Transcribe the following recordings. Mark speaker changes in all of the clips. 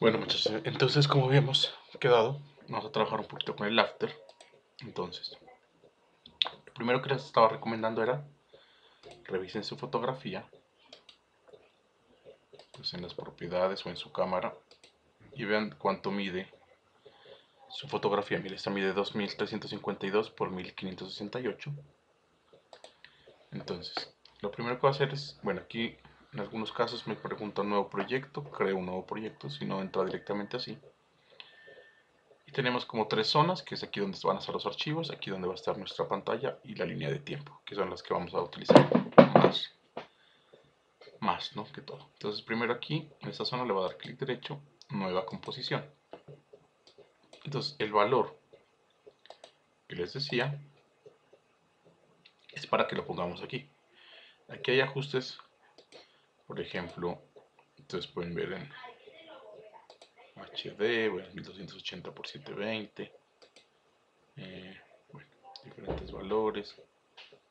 Speaker 1: Bueno muchachos, entonces como habíamos quedado, vamos a trabajar un poquito con el after. Entonces, lo primero que les estaba recomendando era revisen su fotografía, pues en las propiedades o en su cámara y vean cuánto mide su fotografía. Mire, esta mide 2352 por 1568. Entonces, lo primero que voy a hacer es, bueno, aquí en algunos casos me pregunta un nuevo proyecto, creo un nuevo proyecto, si no entra directamente así. Y tenemos como tres zonas, que es aquí donde van a estar los archivos, aquí donde va a estar nuestra pantalla y la línea de tiempo, que son las que vamos a utilizar más, más ¿no? que todo. Entonces primero aquí, en esta zona le va a dar clic derecho, nueva composición. Entonces el valor que les decía es para que lo pongamos aquí. Aquí hay ajustes por ejemplo, ustedes pueden ver en HD, bueno, 1280 x 720, bueno, diferentes valores,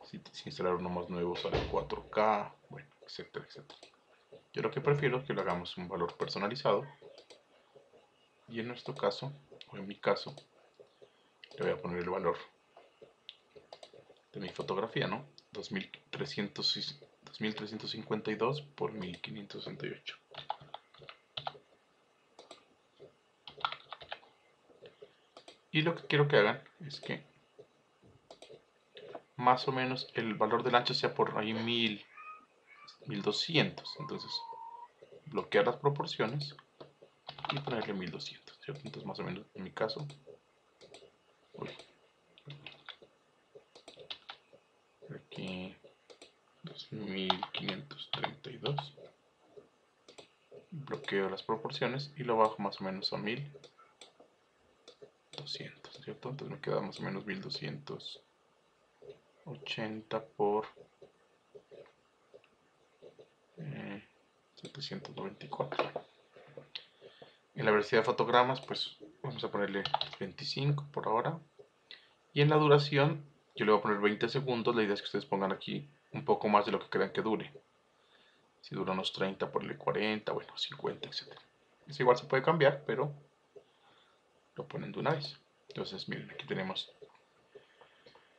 Speaker 1: si, instalar uno más nuevo sale 4K, bueno, etcétera, etcétera. Yo lo que prefiero es que lo hagamos un valor personalizado y en nuestro caso, o en mi caso, le voy a poner el valor de mi fotografía, ¿no? 2300 2352 por 1568. Y lo que quiero que hagan es que más o menos el valor del ancho sea por ahí 1000, 1200. Entonces, bloquear las proporciones y ponerle 1200, ¿cierto? Entonces, más o menos en mi caso, aquí 2532 bloqueo las proporciones y lo bajo más o menos a 1200 ¿cierto? entonces me queda más o menos 1280 por 794 eh, en la velocidad de fotogramas pues vamos a ponerle 25 por ahora y en la duración yo le voy a poner 20 segundos la idea es que ustedes pongan aquí un poco más de lo que crean que dure. Si dura unos 30, por el 40, bueno, 50, etc. Es igual se puede cambiar, pero lo ponen de una vez. Entonces, miren, aquí tenemos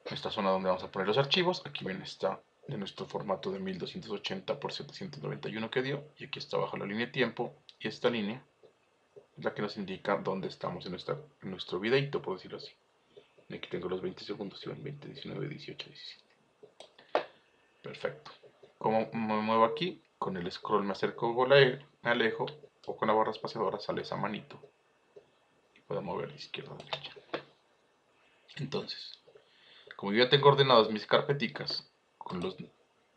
Speaker 1: esta zona donde vamos a poner los archivos. Aquí ven está de nuestro formato de 1280 por 791 que dio. Y aquí está abajo la línea de tiempo. Y esta línea es la que nos indica dónde estamos en, nuestra, nuestro videito, por decirlo así. aquí tengo los 20 segundos, 20, 19, 18, 17. Perfecto. Como me muevo aquí, con el scroll me acerco o me alejo, o con la barra espaciadora sale esa manito. Y puedo mover de izquierda a derecha. Entonces, como yo ya tengo ordenadas mis carpeticas con los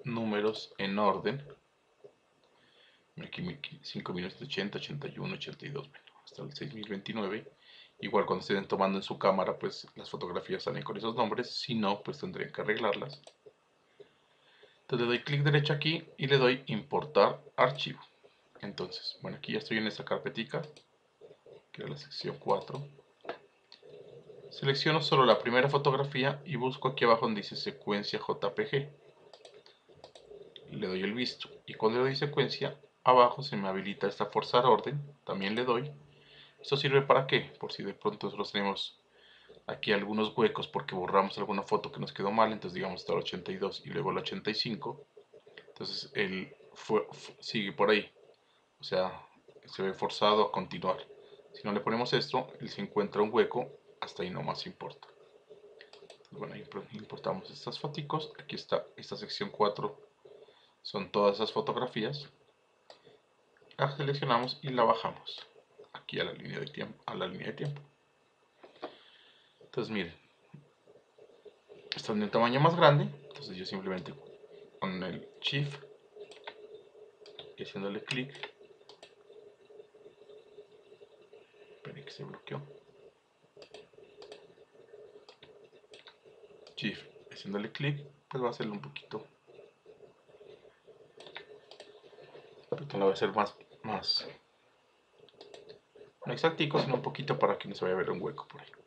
Speaker 1: números en orden, aquí 5980, 81, 82, hasta el 6029. Igual cuando estén tomando en su cámara, pues las fotografías salen con esos nombres. Si no, pues tendrían que arreglarlas. Le doy clic derecho aquí y le doy importar archivo. Entonces, bueno, aquí ya estoy en esta carpetica, que es la sección 4. Selecciono solo la primera fotografía y busco aquí abajo donde dice secuencia JPG. Le doy el visto. Y cuando le doy secuencia, abajo se me habilita esta forzar orden. También le doy. ¿Esto sirve para qué? Por si de pronto nosotros tenemos aquí algunos huecos porque borramos alguna foto que nos quedó mal, entonces digamos hasta el 82 y luego el 85, entonces él fue, sigue por ahí, o sea, se ve forzado a continuar. Si no le ponemos esto, él se encuentra un hueco, hasta ahí no más importa. bueno, importamos estas fotos, aquí está esta sección 4, son todas esas fotografías. La seleccionamos y la bajamos aquí a la línea de tiempo. A la línea de tiempo. Entonces miren, están de un tamaño más grande, entonces yo simplemente con el shift y haciéndole clic, esperen que se bloqueó, shift haciéndole clic, pues va a hacerlo un poquito, ahorita lo voy a hacer más, más, no exactico, sino un poquito para que no se vaya a ver un hueco por ahí.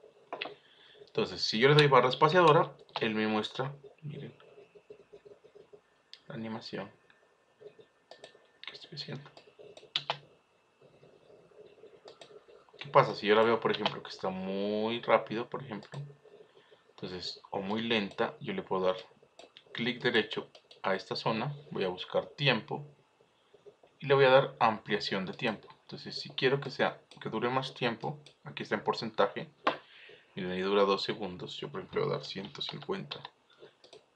Speaker 1: Entonces, si yo le doy barra espaciadora, él me muestra, miren, la animación que estoy haciendo. pasa? Si yo la veo, por ejemplo, que está muy rápido, por ejemplo, entonces, o muy lenta, yo le puedo dar clic derecho a esta zona, voy a buscar tiempo y le voy a dar ampliación de tiempo. Entonces, si quiero que sea que dure más tiempo, aquí está en porcentaje, miren, ahí dura 2 segundos, yo a dar 150,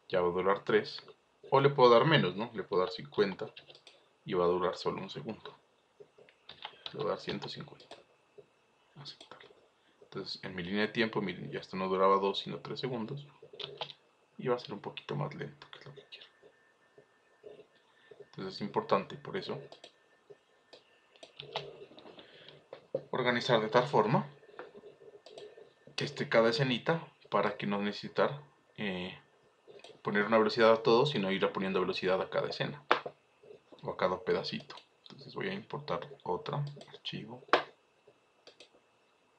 Speaker 1: ya va a durar 3, o le puedo dar menos, ¿no? Le puedo dar 50 y va a durar solo un segundo. Le voy a dar 150. Aceptar. Entonces, en mi línea de tiempo, miren, ya esto no duraba 2 sino 3 segundos. Y va a ser un poquito más lento, que es lo que quiero. Entonces es importante, por eso, organizar de tal forma que esté cada escenita para que no necesitar eh, poner una velocidad a todo, sino ir poniendo velocidad a cada escena o a cada pedacito. Entonces voy a importar otra, archivo,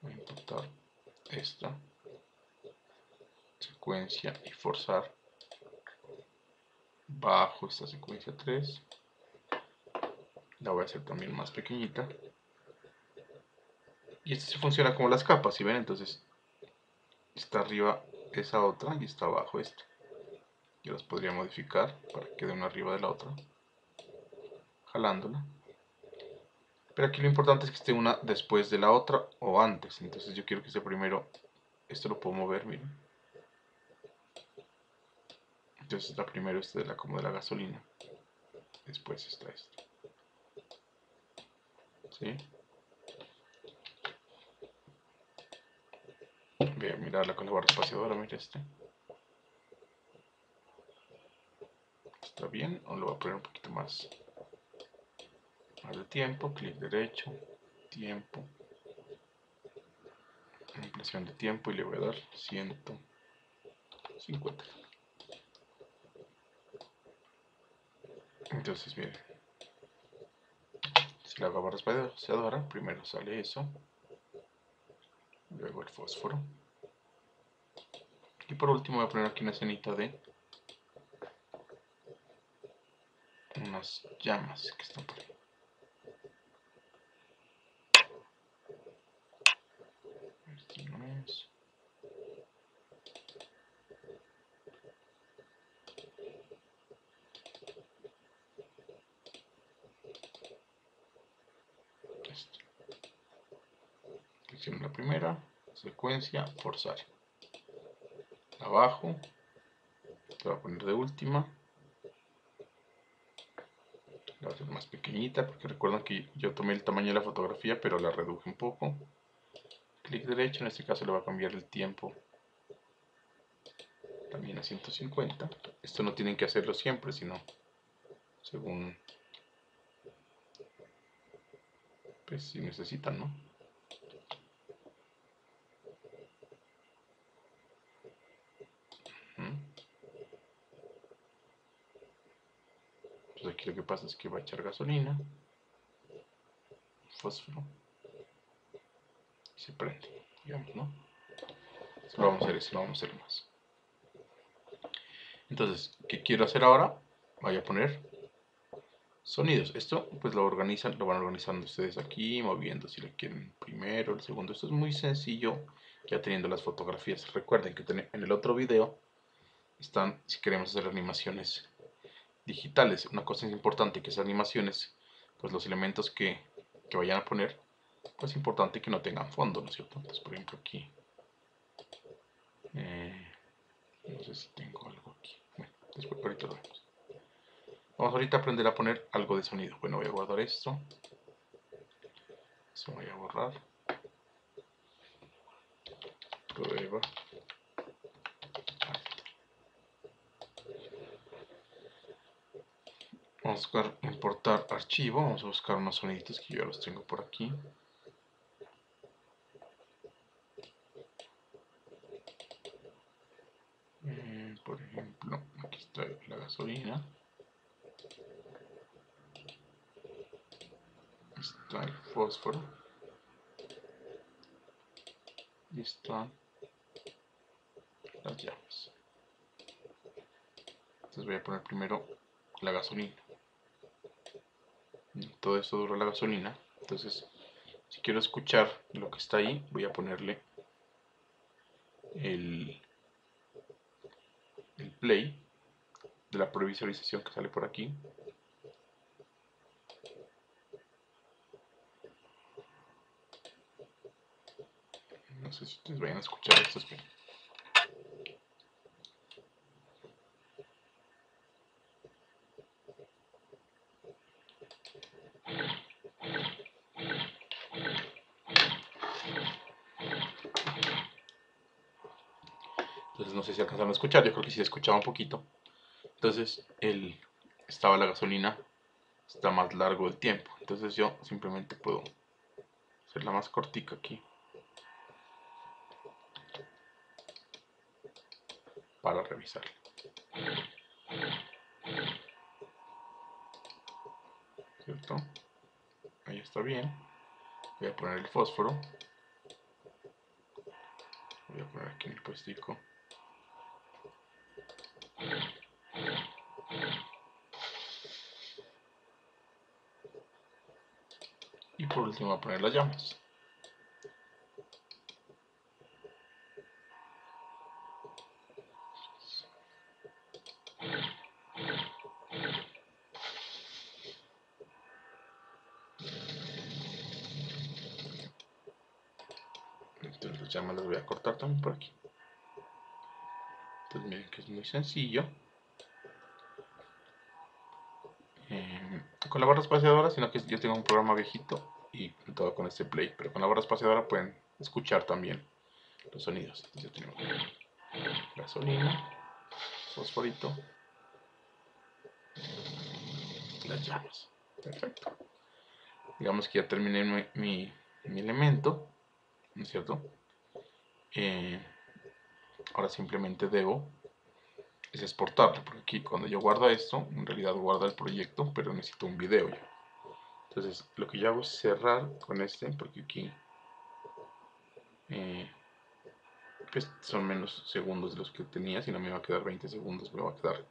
Speaker 1: voy a importar esta. Secuencia y forzar. Bajo esta secuencia 3 la voy a hacer también más pequeñita. Y esto se funciona como las capas, si ven? Entonces está arriba esa otra y está abajo esta. Yo las podría modificar para que quede una arriba de la otra jalándola. Pero aquí lo importante es que esté una después de la otra o antes. Entonces yo quiero que esté primero esto lo puedo mover miren. Entonces está primero este de la como de la gasolina. Después está este ¿sí? Voy mirarla con la barra espaciadora mira este. Está bien o lo voy a poner un poquito más más de tiempo clic derecho tiempo ampliación de tiempo y le voy a dar 150 entonces miren. Si la barra espaciadora primero sale eso luego el fósforo por último voy a poner aquí una escenita de unas llamas que están por ahí. Este no es. La primera, secuencia, forzar. Abajo, voy a poner de última. La voy a hacer más pequeñita porque recuerdan que yo tomé el tamaño de la fotografía pero la reduje un poco. Clic derecho en este caso le va a cambiar el tiempo. También a 150 esto no tienen que hacerlo siempre sino según pues si necesitan no aquí lo que pasa es que va a echar gasolina, fósforo, y se prende, digamos, ¿no? Eso lo vamos a hacer, eso lo vamos a hacer más. Entonces, ¿qué quiero hacer ahora? Voy a poner sonidos. Esto pues lo organizan, lo van organizando ustedes aquí, moviendo si lo quieren primero, el segundo. Esto es muy sencillo ya teniendo las fotografías. Recuerden que en el otro video están, si queremos hacer animaciones digitales. Una cosa importante que esas animaciones, pues los elementos que, que vayan a poner, pues es importante que no tengan fondo, ¿no es cierto? Entonces, por ejemplo, aquí, eh, no sé si tengo algo aquí. Bueno, después ahorita lo vemos. Vamos ahorita a aprender a poner algo de sonido. Bueno, voy a guardar esto. Eso voy a borrar. Prueba. Vamos a buscar importar archivo, vamos a buscar unos soniditos que yo los tengo por aquí. Eh, por ejemplo, aquí está la gasolina. Está el fósforo. Y están las llamas. Entonces voy a poner primero la gasolina todo esto dura la gasolina entonces Si quiero escuchar lo que está ahí, voy a ponerle el, el play de la previsualización que sale por aquí. No sé si ustedes vayan a escuchar esto. No sé si alcanzaron a escuchar, yo creo que sí escuchaba un poquito. Entonces el, estaba la gasolina, está más largo el tiempo. Entonces yo simplemente puedo hacerla más cortica aquí. Para revisar. ¿Cierto? Ahí está bien. Voy a poner el fósforo. Voy a poner aquí en el puestico. Y por último voy a poner las llamas. Entonces las llamas las voy a cortar también por aquí. Entonces miren que es muy sencillo. Eh, con la barra espaciadora, sino que yo tengo un programa viejito y todo con este play, pero con la barra espaciadora pueden escuchar también los sonidos. Entonces tenemos gasolina, fosforito, las llamas. Perfecto. Digamos que ya terminé mi, mi, elemento, ¿no es cierto? Eh, ahora simplemente debo es exportarlo, porque aquí cuando yo guardo esto, en realidad guarda el proyecto, pero necesito un video ya. Entonces lo que yo hago es cerrar con este, porque aquí eh, pues son menos segundos de los que tenía, si no me va a quedar 20 segundos, me va a quedar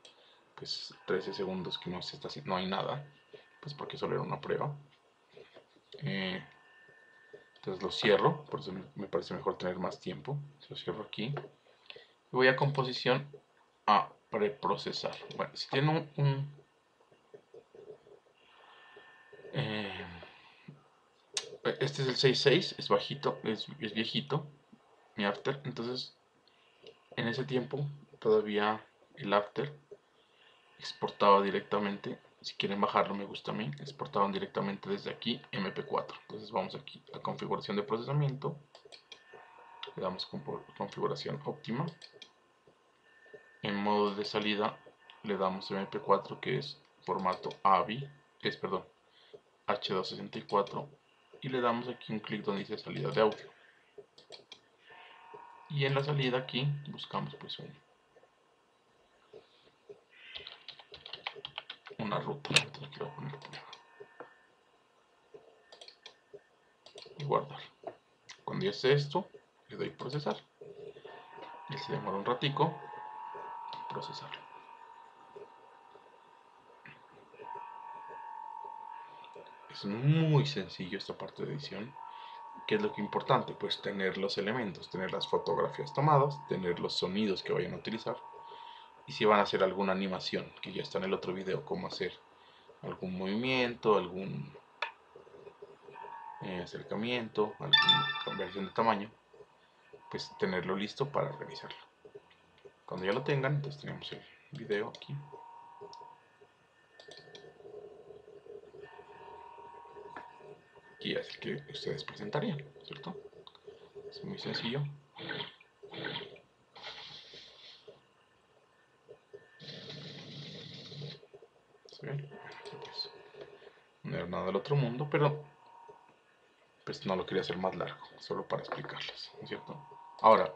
Speaker 1: pues 13 segundos que no se está no hay nada, pues porque solo era una prueba. Eh, entonces lo cierro, por eso me parece mejor tener más tiempo. Lo cierro aquí voy a composición a preprocesar. Bueno, si tiene un, eh, este es el 6.6, es bajito, es, es, viejito, mi after, entonces en ese tiempo todavía el after exportaba directamente, si quieren bajarlo me gusta a mí, exportaban directamente desde aquí MP4, entonces vamos aquí a configuración de procesamiento, le damos configuración óptima en modo de salida le damos MP4 que es formato AVI, es perdón, H264 y le damos aquí un clic donde dice salida de audio. Y en la salida aquí buscamos pues un, una ruta. Y guardar. Cuando ya esté esto, le doy procesar. Y se demora un ratico procesar. Es muy sencillo esta parte de edición. ¿Qué es lo que es importante? Pues tener los elementos, tener las fotografías tomadas, tener los sonidos que vayan a utilizar. Y si van a hacer alguna animación, que ya está en el otro video, cómo hacer algún movimiento, algún eh, acercamiento, alguna conversión de tamaño, pues tenerlo listo para revisarlo. Cuando ya lo tengan, entonces tenemos el video aquí. Y es el que ustedes presentarían, ¿cierto? Es muy sencillo. ¿Se ven? Pues, no era nada del otro mundo, pero pues no lo quería hacer más largo, solo para explicarles, ¿no es cierto? Ahora,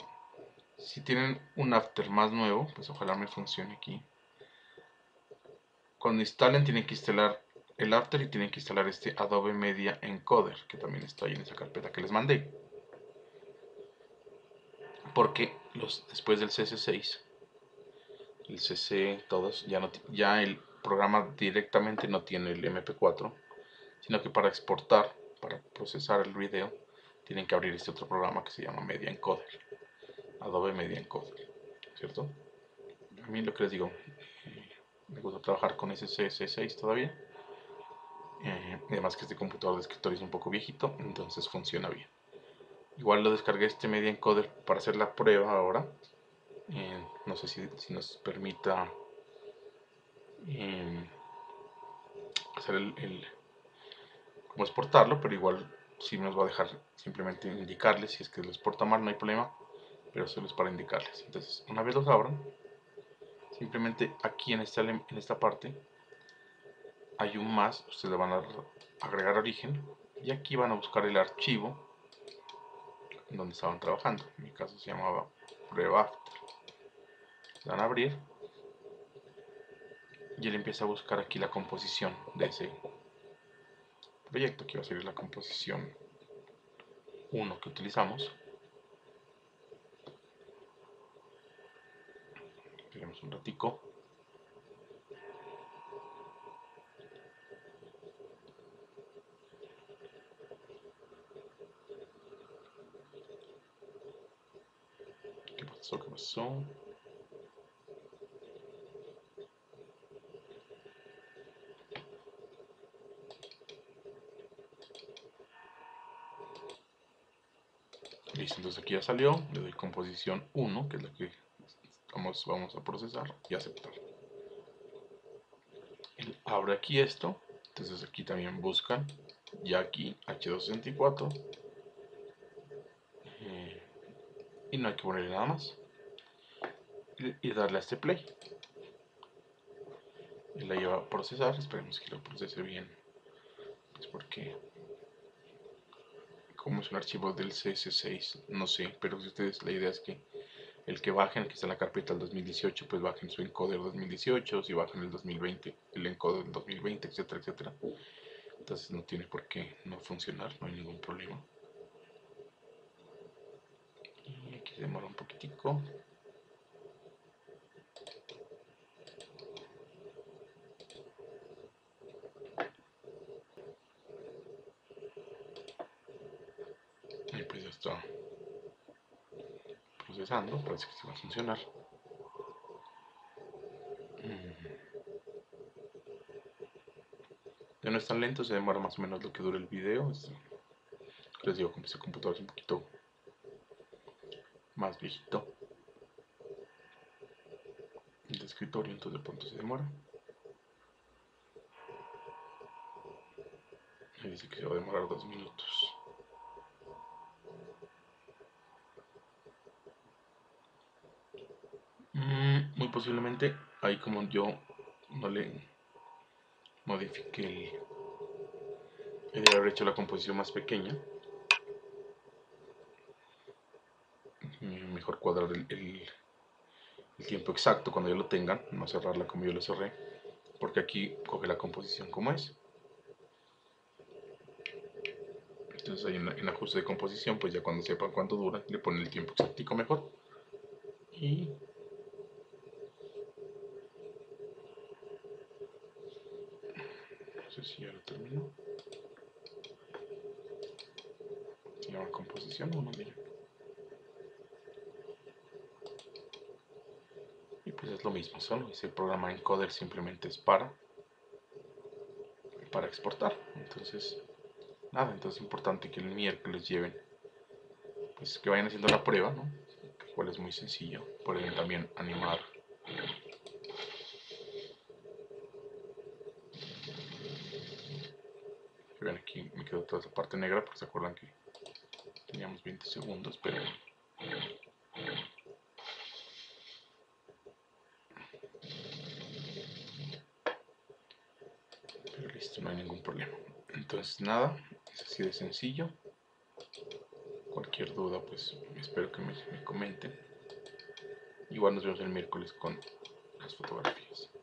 Speaker 1: si tienen un after más nuevo, pues ojalá me funcione aquí. Cuando instalen tienen que instalar el after y tienen que instalar este Adobe Media Encoder, que también está ahí en esa carpeta que les mandé. Porque los, después del CC6, el CC, todos, ya, no, ya el programa directamente no tiene el MP4, sino que para exportar para procesar el video, tienen que abrir este otro programa que se llama Media Encoder. Adobe Media Encoder, ¿cierto? A mí lo que les digo, me gusta trabajar con cs 6 todavía. Eh, además que este computador de escritorio es un poco viejito, entonces funciona bien. Igual lo descargué este Media Encoder para hacer la prueba ahora. Eh, no sé si, nos permita eh, hacer el, el, cómo exportarlo, pero igual si nos va a dejar simplemente indicarles si es que lo exporta mal, no hay problema, pero solo es para indicarles. Entonces, una vez los abran, simplemente aquí en esta, en esta parte hay un más, ustedes le van a agregar origen y aquí van a buscar el archivo donde estaban trabajando. En mi caso se llamaba prueba after. Le van a abrir y él empieza a buscar aquí la composición de ese proyecto que va a ser la composición 1 que utilizamos. Esperemos un ratico. ¿Qué pasó? ¿Qué pasó? Listo, entonces aquí ya salió, le doy composición 1, que es la que vamos, vamos a procesar y aceptar. abre aquí esto, entonces aquí también buscan, ya aquí H264, eh, y no hay que ponerle nada más, y, darle a este play. Y la lleva a procesar, esperemos que lo procese bien, es porque como es un archivo del CS6, no sé, pero si ustedes la idea es que el que bajen, el que está en la carpeta del 2018, pues bajen su encoder 2018, si bajan el 2020, el encoder del 2020, etcétera, etcétera. Entonces no tiene por qué no funcionar, no hay ningún problema. Y aquí demora un poquitico. está parece que se va a funcionar. Ya no es tan lento, se demora más o menos lo que dura el video. les digo, como ese computador es un poquito más viejito. El escritorio, entonces de pronto se demora. Me dice que se va a demorar dos minutos. Posiblemente ahí como yo no le modifique el, haber hecho la composición más pequeña mejor cuadrar el, tiempo exacto cuando ya lo tengan no cerrarla como yo lo cerré porque aquí coge la composición como es. Entonces ahí en, en ajuste de composición pues ya cuando sepan cuánto dura le ponen el tiempo exactico mejor. Y si ya lo termino. Llama composición 1, miren. Y pues es lo mismo, solo ese programa encoder simplemente es para para exportar. Entonces, nada, entonces es importante que el miércoles lleven pues que vayan haciendo la prueba, ¿no? cual es muy sencillo. Pueden también animar Ven aquí me toda esa parte negra porque se acuerdan que teníamos 20 segundos, pero pero listo, no hay ningún problema. Entonces nada, es así de sencillo. Cualquier duda, pues espero que me, me comenten. Igual nos vemos el miércoles con las fotografías.